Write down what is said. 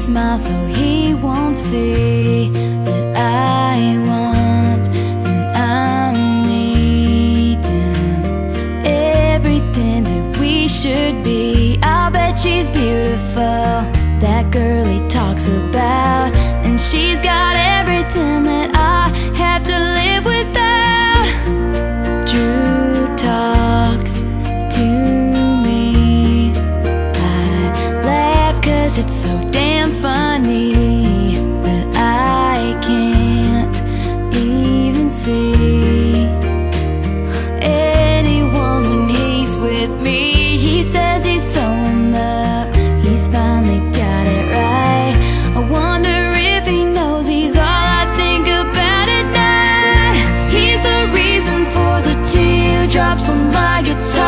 smile so he won't see that I want and I'm needing everything that we should be. I'll bet she's beautiful, that girl he talks about, and she's got everything that I have to live without. Drew talks to me. I laugh cause it's so капсулы,